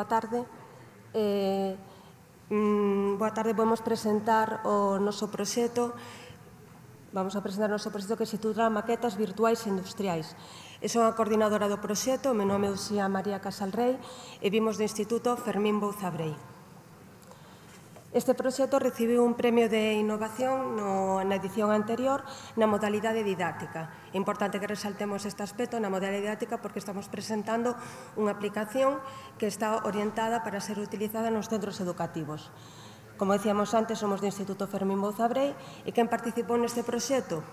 boa tarde. Eh, mm, boa tarde, podemos presentar o noso proxecto Vamos a presentar o noso proxecto que se titula Maquetas Virtuais Industriais. E son a coordinadora do proxecto, o meu nome é Uxía María Casalrei e vimos do Instituto Fermín Bouzabrei. Este proxecto recibiu un premio de innovación no, na edición anterior na modalidade didáctica. É importante que resaltemos este aspecto na modalidade didáctica porque estamos presentando unha aplicación que está orientada para ser utilizada nos centros educativos. Como decíamos antes, somos do Instituto Fermín Bozabrei e quen participou neste proxecto?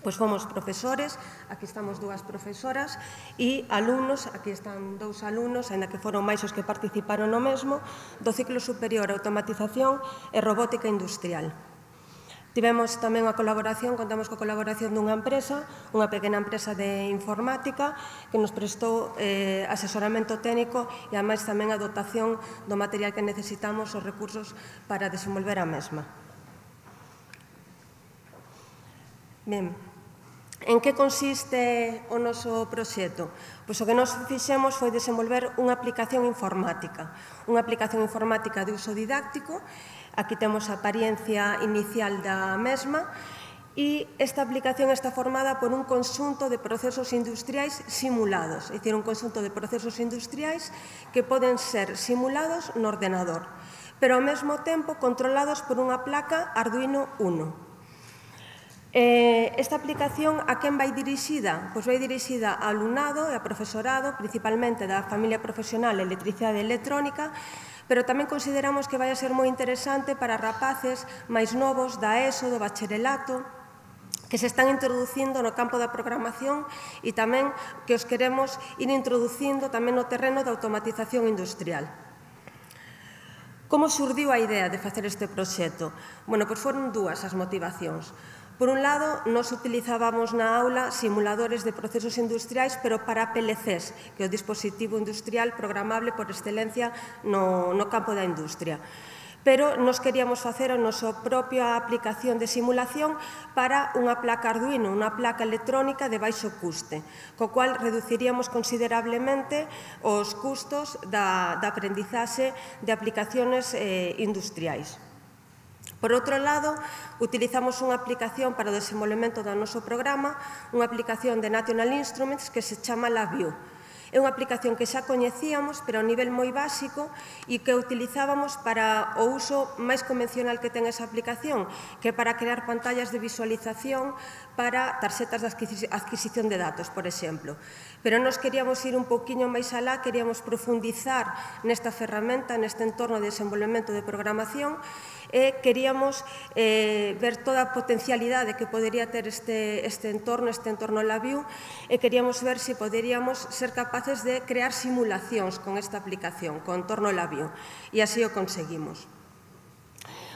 Pois fomos profesores, aquí estamos dúas profesoras, e alumnos, aquí están dous alumnos, ainda que foron máis os que participaron no mesmo, do ciclo superior Automatización e Robótica Industrial. Tivemos tamén a colaboración, contamos coa colaboración dunha empresa, unha pequena empresa de informática, que nos prestou eh, asesoramento técnico e, ademais, tamén a dotación do material que necesitamos, os recursos para desenvolver a mesma. Ben, En que consiste o noso proxecto? Pois o que nos fixemos foi desenvolver unha aplicación informática, unha aplicación informática de uso didáctico, aquí temos a apariencia inicial da mesma, e esta aplicación está formada por un conxunto de procesos industriais simulados, é dicir, un conxunto de procesos industriais que poden ser simulados no ordenador, pero ao mesmo tempo controlados por unha placa Arduino 1. Eh, esta aplicación a quen vai dirixida? Pois vai dirixida a alumnado e a profesorado, principalmente da familia profesional electricidade e electrónica, pero tamén consideramos que vai a ser moi interesante para rapaces máis novos da ESO, do bacharelato, que se están introducindo no campo da programación e tamén que os queremos ir introducindo tamén no terreno da automatización industrial. Como surdiu a idea de facer este proxecto? Bueno, pois foron dúas as motivacións. Por un lado, nos utilizábamos na aula simuladores de procesos industriais, pero para PLCs, que é o dispositivo industrial programable por excelencia no, no campo da industria pero nos queríamos facer a nosa propia aplicación de simulación para unha placa Arduino, unha placa electrónica de baixo custe, co cual reduciríamos considerablemente os custos da, da aprendizaxe de aplicaciones eh, industriais. Por outro lado, utilizamos unha aplicación para o desenvolvemento do noso programa, unha aplicación de National Instruments que se chama LabVIEW, É unha aplicación que xa coñecíamos, pero a nivel moi básico e que utilizábamos para o uso máis convencional que ten esa aplicación, que para crear pantallas de visualización para tarxetas de adquisición de datos, por exemplo. Pero nos queríamos ir un poquinho máis alá, queríamos profundizar nesta ferramenta, neste entorno de desenvolvemento de programación e queríamos eh, ver toda a potencialidade que podería ter este, este entorno, este entorno LabVIEW, e queríamos ver se poderíamos ser capaces capaces de crear simulacións con esta aplicación, con Entorno Labio, e así o conseguimos.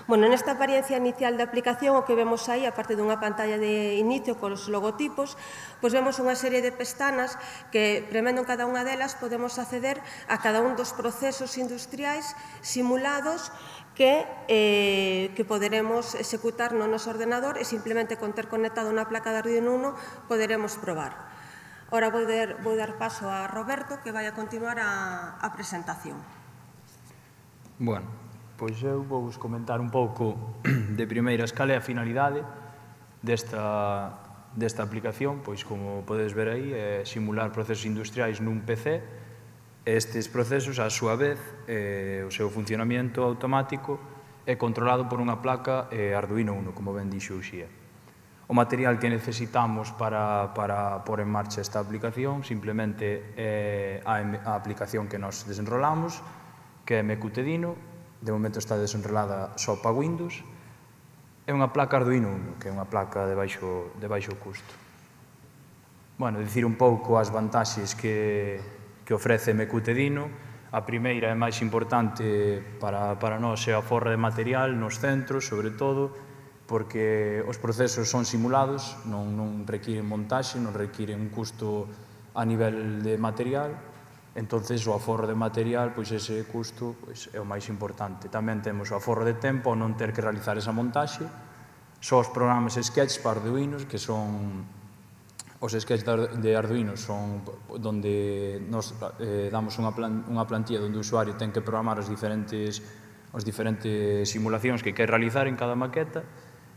Bueno, nesta apariencia inicial da aplicación, o que vemos aí, aparte dunha pantalla de inicio cos logotipos, pois vemos unha serie de pestanas que, premendo en cada unha delas, podemos acceder a cada un dos procesos industriais simulados que, eh, que poderemos executar no noso ordenador e simplemente con ter conectado unha placa de Arduino 1 poderemos probar. Ora vou dar, vou dar paso a Roberto, que vai a continuar a, a presentación. Bueno, pois eu vou vos comentar un pouco de primeira escala e a finalidade desta, desta aplicación, pois como podedes ver aí, é simular procesos industriais nun PC, estes procesos, a súa vez, eh, o seu funcionamento automático é controlado por unha placa eh, Arduino Uno, como ben dixo o o material que necesitamos para, para pôr en marcha esta aplicación simplemente é a, a aplicación que nos desenrolamos, que é Mecutedino, de momento está desenrolada só para Windows, é unha placa Arduino, que é unha placa de baixo, de baixo custo. Bueno, dicir un pouco as vantaxes que, que ofrece Mecutedino. A primeira é máis importante para, para nós é a forra de material nos centros, sobre todo, porque os procesos son simulados, non, non requiren montaxe, non requiren un custo a nivel de material, entonces o aforro de material, pois ese custo pois, é o máis importante. Tamén temos o aforro de tempo, non ter que realizar esa montaxe, só os programas Sketch para Arduinos, que son os sketch de Arduino son donde nos eh, damos unha, plan, unha plantilla donde o usuario ten que programar as diferentes, as diferentes simulacións que quer realizar en cada maqueta.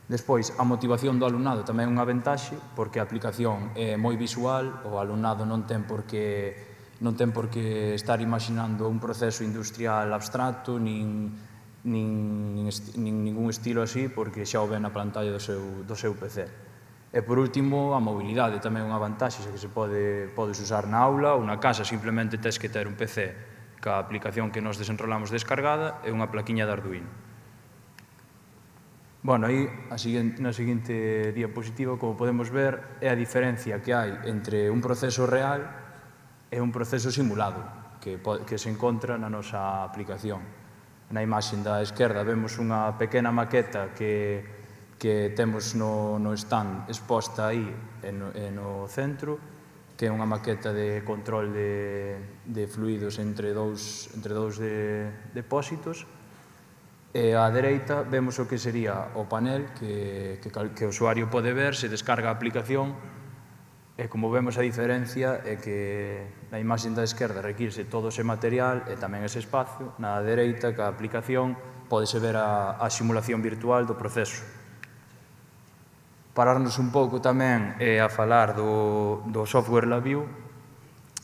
Despois, a motivación do alumnado tamén é unha ventaxe porque a aplicación é moi visual, o alumnado non ten por que non ten por que estar imaginando un proceso industrial abstracto nin nin, nin, nin ningún estilo así porque xa o ven na pantalla do seu, do seu PC. E por último, a mobilidade tamén é unha vantaxe xa que se pode, podes usar na aula ou na casa, simplemente tens que ter un PC ca aplicación que nos desenrolamos descargada e unha plaquiña de Arduino. Bueno, aí a seguinte, na seguinte diapositiva, como podemos ver, é a diferencia que hai entre un proceso real e un proceso simulado que, que se encontra na nosa aplicación. Na imaxe da esquerda vemos unha pequena maqueta que, que temos no, no stand exposta aí en, no, no centro, que é unha maqueta de control de, de fluidos entre dous, entre dous de, depósitos, E á dereita vemos o que sería o panel que, que, que o usuario pode ver, se descarga a aplicación e como vemos a diferencia é que na imaxe da esquerda requirse todo ese material e tamén ese espacio, na dereita que a aplicación podese ver a, a simulación virtual do proceso. Pararnos un pouco tamén eh, a falar do, do software LabVIEW,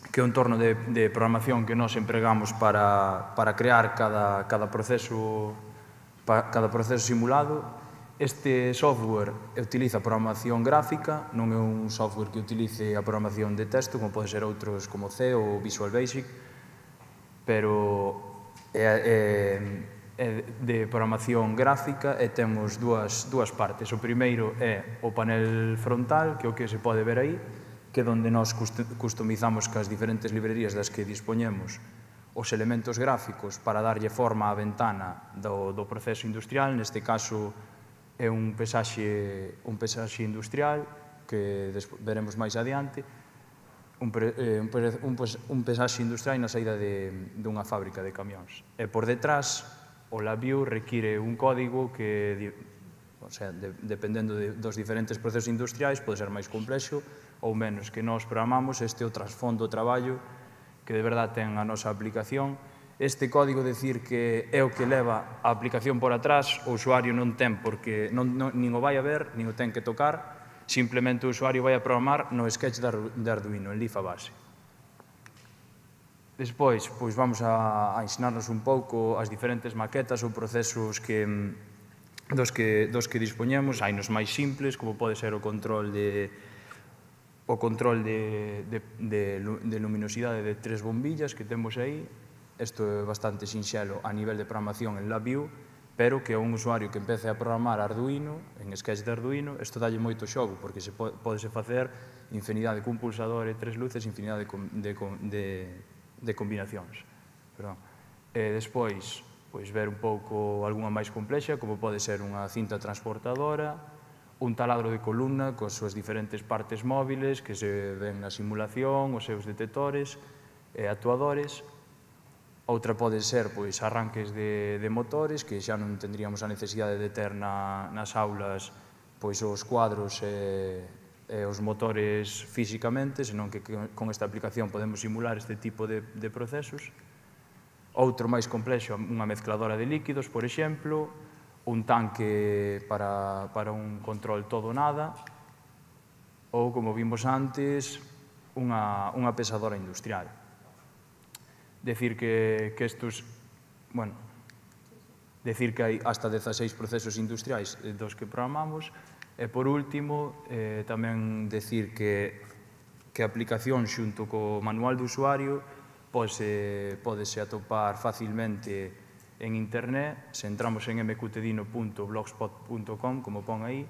que é un torno de, de programación que nós empregamos para, para crear cada, cada proceso Para cada proceso simulado, este software utiliza programación gráfica, non é un software que utilice a programación de texto, como pode ser outros como C ou Visual Basic, pero é, é, é de programación gráfica e temos dúas, dúas partes. O primeiro é o panel frontal, que é o que se pode ver aí, que é onde nós customizamos que as diferentes librerías das que dispoñemos os elementos gráficos para darlle forma á ventana do, do proceso industrial, neste caso é un pesaxe, un pesaxe industrial que veremos máis adiante, un, pre, eh, un, un, un pesaxe industrial na saída de, dunha fábrica de camións. E por detrás, o LabVIEW require un código que, o sea, de, dependendo de, dos diferentes procesos industriais, pode ser máis complexo ou menos que nós programamos, este é o trasfondo do traballo que de verdad ten a nosa aplicación. Este código decir que é o que leva a aplicación por atrás, o usuario non ten porque non, non, nin o vai a ver, nin o ten que tocar, simplemente o usuario vai a programar no sketch de Arduino, en lifa base. Despois, pois vamos a, a ensinarnos un pouco as diferentes maquetas ou procesos que, dos que, dos que dispoñemos. Hai nos máis simples, como pode ser o control de, o control de, de, de, de luminosidade de tres bombillas que temos aí. Isto é bastante sinxelo a nivel de programación en LabVIEW, pero que a un usuario que empece a programar Arduino, en Sketch de Arduino, isto dalle moito xogo, porque se pode podese facer infinidade cun pulsador e tres luces, infinidade de, de, de, de combinacións. Perdón. E despois, pois ver un pouco algunha máis complexa, como pode ser unha cinta transportadora, un taladro de columna coas súas diferentes partes móviles que se ven na simulación, os seus detectores e actuadores. Outra pode ser pois, arranques de, de motores que xa non tendríamos a necesidade de ter na, nas aulas pois, os cuadros e, e os motores físicamente, senón que con esta aplicación podemos simular este tipo de, de procesos. Outro máis complexo, unha mezcladora de líquidos, por exemplo, un tanque para, para un control todo nada, ou, como vimos antes, unha, unha pesadora industrial. Decir que, que estos, bueno, decir que hai hasta 16 procesos industriais eh, dos que programamos, e, por último, eh, tamén decir que, que a aplicación xunto co manual do usuario pode, podese atopar facilmente en internet, se entramos en mqtedino.blogspot.com, como pon aí,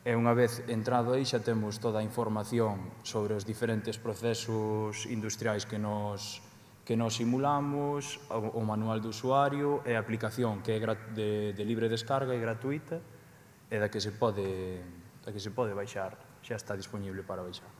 e unha vez entrado aí xa temos toda a información sobre os diferentes procesos industriais que nos, que nos simulamos, o, o manual do usuario e a aplicación que é de, de libre descarga e gratuita e da que se pode, da que se pode baixar, xa está disponible para baixar.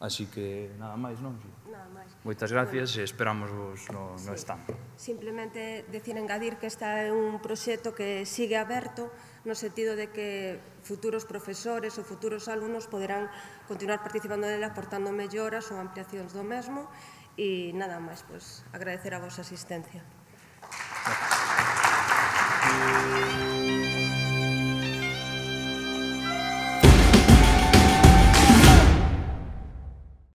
Así que nada máis, non? Nada máis. Moitas gracias bueno, e esperamos vos no, no sí. stand. Simplemente decir engadir que está é un proxecto que sigue aberto no sentido de que futuros profesores ou futuros alumnos poderán continuar participando dela aportando melloras ou ampliacións do mesmo e nada máis, pois agradecer a vosa asistencia. Gracias.